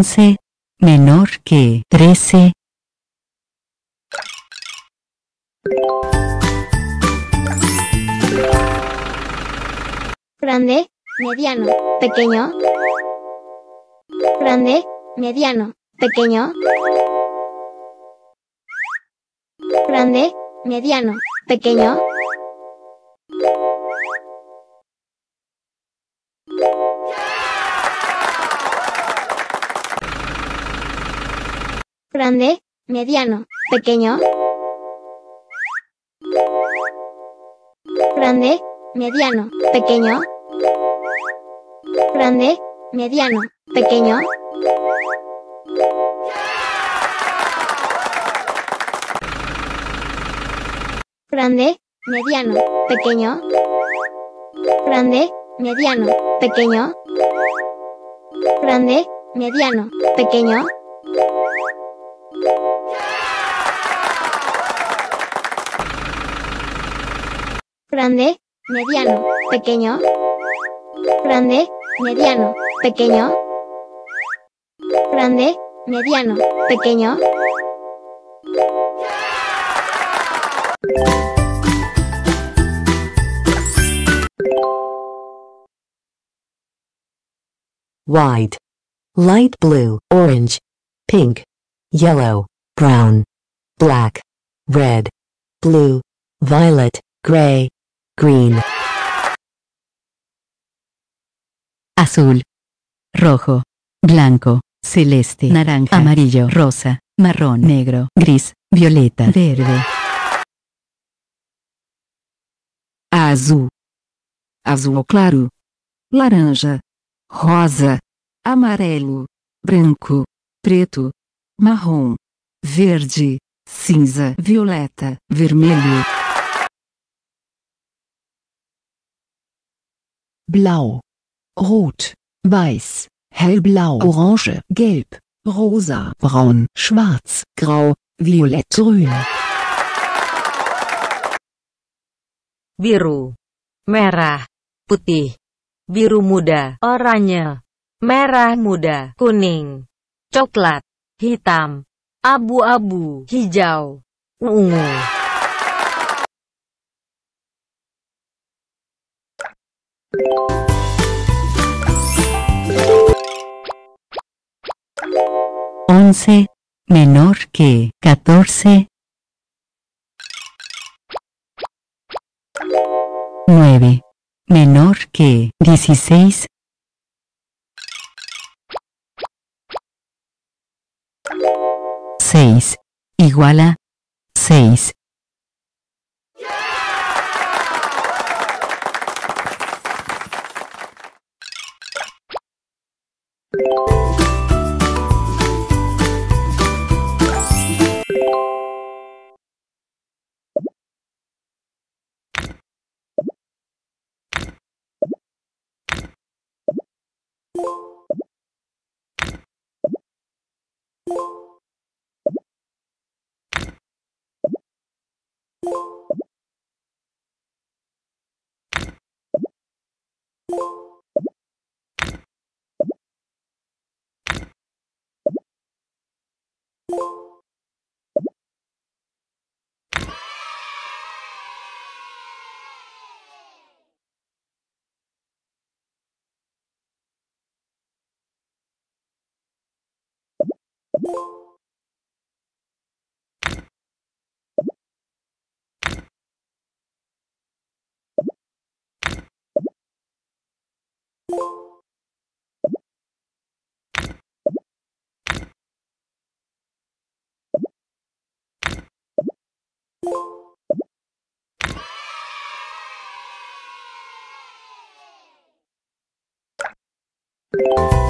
11 menor que 13 Grande, mediano, pequeño. Grande, mediano, pequeño. Grande, mediano, pequeño. Grande, mediano, pequeño. Grande, mediano, pequeño. Grande, mediano, pequeño. Grande, mediano, pequeño. Grande, mediano, pequeño. Grande, mediano, pequeño. Grande, mediano, pequeño. Grande, mediano, pequeño. Grande, mediano, pequeño. white, light blue, orange, pink, yellow, brown, black, red, blue, violet, gray, green. azul, rojo, blanco, celeste, naranja, amarillo, rosa, marrón, negro, gris, violeta, verde, azul, azul claro, laranja, rosa, amarelo, branco, preto, marrom, verde, cinza, violeta, vermelho, blau, rot, weiß, hellblau, orange, gelb, rosa, braun, schwarz, grau, violett, grün. biru, merah, putih, biru muda, oranye, merah muda, kuning, coklat, hitam, abu-abu, hijau, ungu. once, menor que catorce, nueve, menor que dieciséis, 6 igual a 6 you. You.